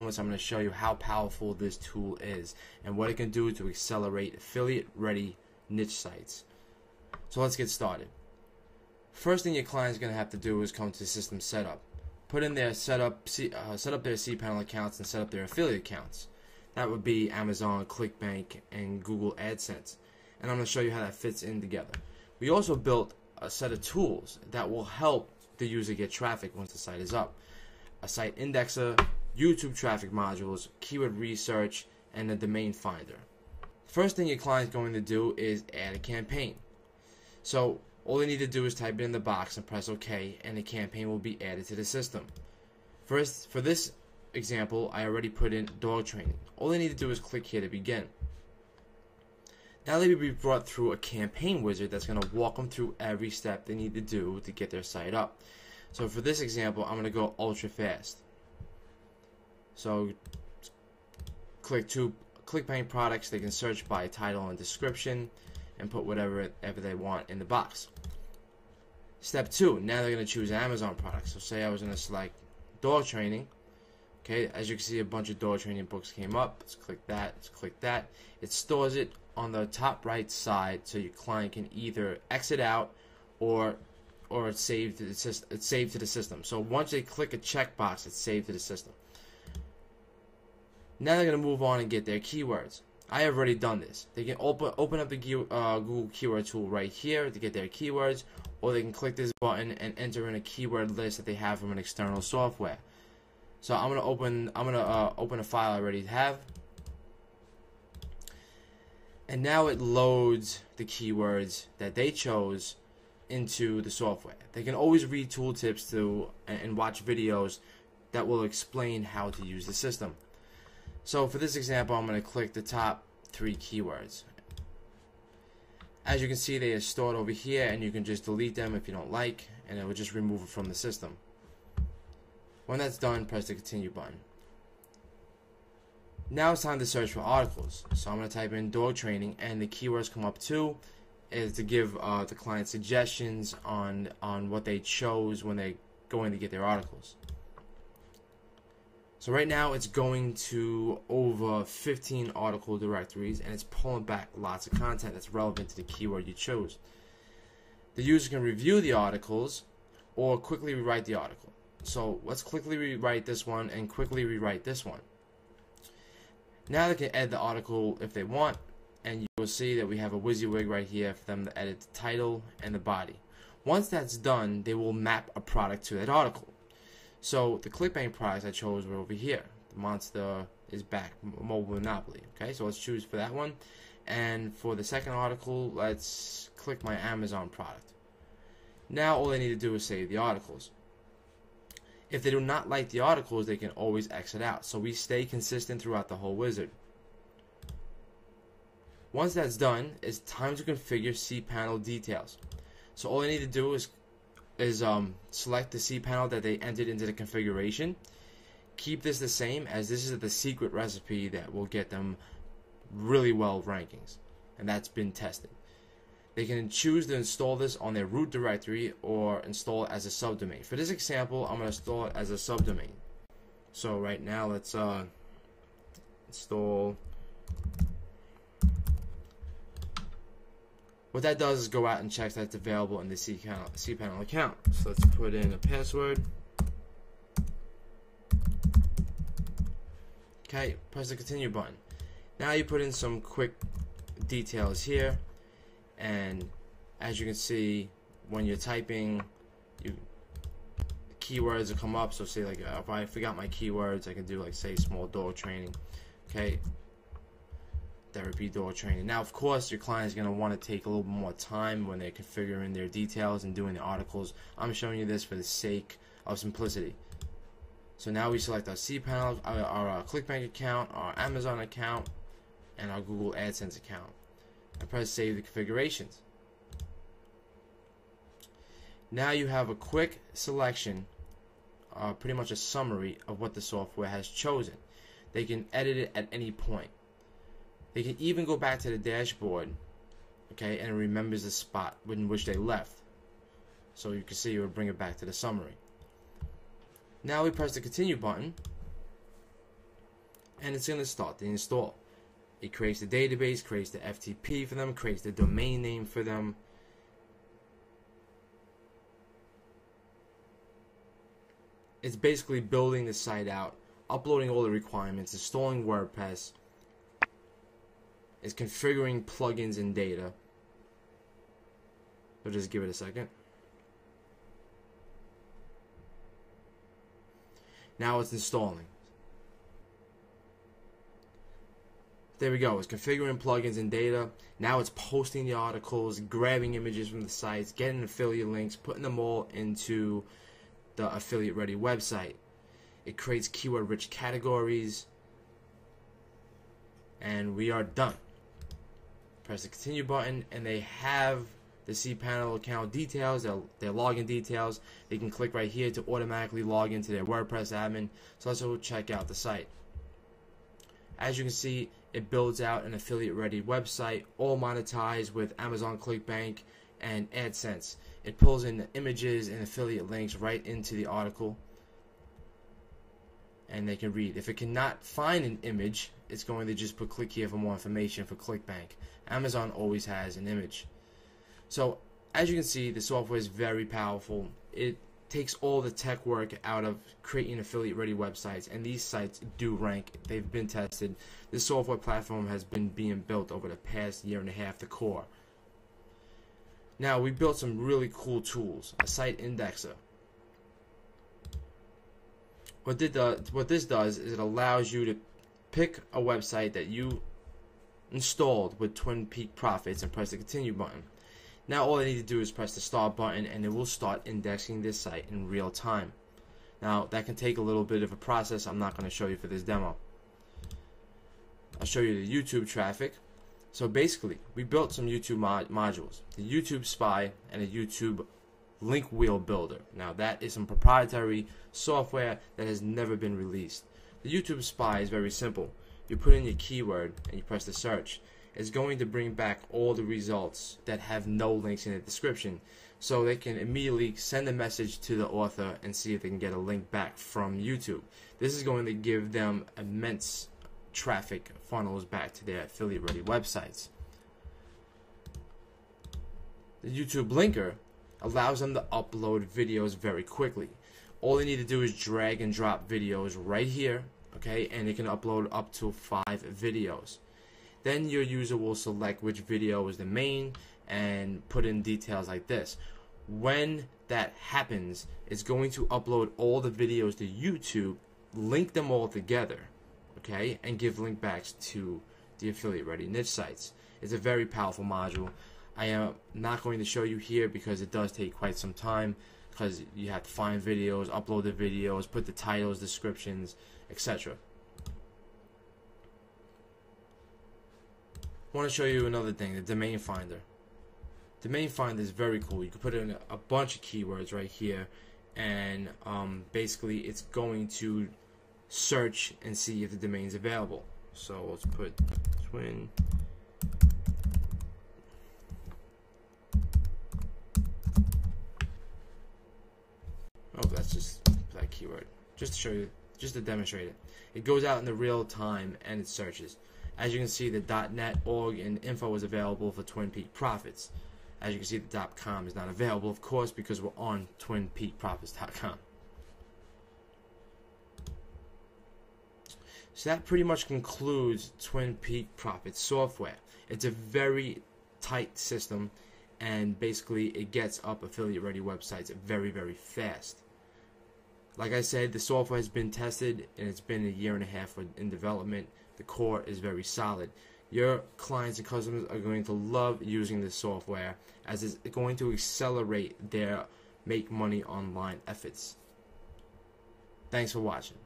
I'm going to show you how powerful this tool is and what it can do to accelerate affiliate ready niche sites. So let's get started. First thing your client is going to have to do is come to system setup. Put in their setup, uh, set up their cPanel accounts and set up their affiliate accounts. That would be Amazon, ClickBank, and Google AdSense. And I'm going to show you how that fits in together. We also built a set of tools that will help the user get traffic once the site is up. A site indexer, YouTube traffic modules, keyword research, and the domain finder. First thing your client is going to do is add a campaign. So all they need to do is type it in the box and press OK, and the campaign will be added to the system. First, for this example, I already put in dog training. All they need to do is click here to begin. Now they will be brought through a campaign wizard that's going to walk them through every step they need to do to get their site up. So for this example, I'm going to go ultra fast. So click to click. ClickBank products. They can search by title and description and put whatever ever they want in the box. Step two, now they're going to choose Amazon products. So say I was to select dog training. Okay, as you can see, a bunch of dog training books came up. Let's click that. Let's click that. It stores it on the top right side, so your client can either exit out or or it's saved to the. It's saved to the system. So once they click a checkbox, it's saved to the system. Now they're going to move on and get their keywords. I have already done this. They can open open up the uh, Google Keyword tool right here to get their keywords, or they can click this button and enter in a keyword list that they have from an external software. So I'm gonna open I'm gonna uh, open a file I already have, and now it loads the keywords that they chose into the software. They can always read tooltips to and watch videos that will explain how to use the system. So for this example, I'm going to click the top three keywords. As you can see, they are stored over here, and you can just delete them if you don't like, and it will just remove it from the system. When that's done, press the continue button. Now it's time to search for articles. So I'm going to type in dog training, and the keywords come up too, is to give uh, the client suggestions on on what they chose when they go in to get their articles. So right now it's going to over 15 article directories and it's pulling back lots of content that's relevant to the keyword you chose. The user can review the articles or quickly rewrite the article. So let's quickly rewrite this one and quickly rewrite this one. Now they can edit the article if they want and you will see that we have a WYSIWYG right here for them to edit the title and the body. Once that's done, they will map a product to that article. So the ClickBank products I chose were over here. The Monster is back, Mobile Monopoly. Okay, so let's choose for that one. And for the second article, let's click my Amazon product. Now all they need to do is save the articles. If they do not like the articles, they can always exit out. So we stay consistent throughout the whole wizard. Once that's done, it's time to configure cPanel details. So all I need to do is is um, select the cPanel that they entered into the configuration. Keep this the same as this is the secret recipe that will get them really well rankings. And that's been tested. They can choose to install this on their root directory or install it as a subdomain. For this example, I'm going to install it as a subdomain. So right now, let's uh, install What that does is go out and check that it's available in the cPanel account. So let's put in a password. Okay, press the continue button. Now you put in some quick details here, and as you can see, when you're typing, you keywords will come up. So say like uh, if I forgot my keywords, I can do like say small dog training. Okay, therapy dog training. Now, of course, your client is going to want to take a little more time when they're configuring their details and doing the articles. I'm showing you this for the sake of simplicity. So now we select our cPanel, our, our, our ClickBank account, our Amazon account, and our Google AdSense account. I press Save the configurations. Now you have a quick selection, uh, pretty much a summary of what the software has chosen. They can edit it at any point. They can even go back to the dashboard, okay, and it remembers the spot in which they left. So you can see it will bring it back to the summary. Now we press the continue button. and it's going to start the install. It creates the database, creates the FTP for them, creates the domain name for them. It's basically building the site out, uploading all the requirements, installing WordPress, it's configuring plugins and data. So just give it a second. Now it's installing. There we go. It's configuring plugins and data. Now it's posting the articles, grabbing images from the sites, getting affiliate links, putting them all into the affiliate ready website. It creates keyword rich categories. And we are done. Press the continue button and they have the cPanel account details, their, their login details. They can click right here to automatically log into their WordPress admin. So let's go check out the site. As you can see, it builds out an affiliate ready website, all monetized with Amazon ClickBank and AdSense. It pulls in the images and affiliate links right into the article and they can read. If it cannot find an image, it's going to just put click here for more information for ClickBank. Amazon always has an image. So as you can see, the software is very powerful. It takes all the tech work out of creating affiliate ready websites and these sites do rank they've been tested this software platform has been being built over the past year and a half the core now we built some really cool tools a site indexer what did the what this does is it allows you to pick a website that you installed with Twin Peak Profits and press the continue button now all I need to do is press the start button and it will start indexing this site in real time. Now that can take a little bit of a process I'm not going to show you for this demo. I'll show you the YouTube traffic. So basically we built some YouTube mod modules. The YouTube Spy and a YouTube link wheel builder. Now that is some proprietary software that has never been released. The YouTube Spy is very simple. You put in your keyword and you press the search It's going to bring back all the results that have no links in the description so they can immediately send a message to the author and see if they can get a link back from YouTube. This is going to give them immense traffic funnels back to their affiliate ready websites. The YouTube linker allows them to upload videos very quickly. All they need to do is drag and drop videos right here, okay, and they can upload up to five videos. Then your user will select which video is the main and put in details like this. When that happens, it's going to upload all the videos to YouTube, link them all together, okay, and give link backs to the affiliate ready niche sites. It's a very powerful module. I am not going to show you here because it does take quite some time because you have to find videos, upload the videos, put the titles, descriptions, etc. I want to show you another thing, the domain finder. Domain finder is very cool. You can put in a bunch of keywords right here and um, basically it's going to search and see if the domain is available. So let's put twin That's just that keyword. Just to show you, just to demonstrate it. It goes out in the real time and it searches. As you can see, the dot .net, org, and info is available for Twin Peak Profits. As you can see, the .com is not available, of course, because we're on TwinPeakProfits.com. So that pretty much concludes Twin Peak Profits software. It's a very tight system, and basically it gets up affiliate-ready websites very, very fast. Like I said, the software has been tested, and it's been a year and a half in development the core is very solid. Your clients and customers are going to love using this software as it's going to accelerate their make money online efforts. Thanks for watching.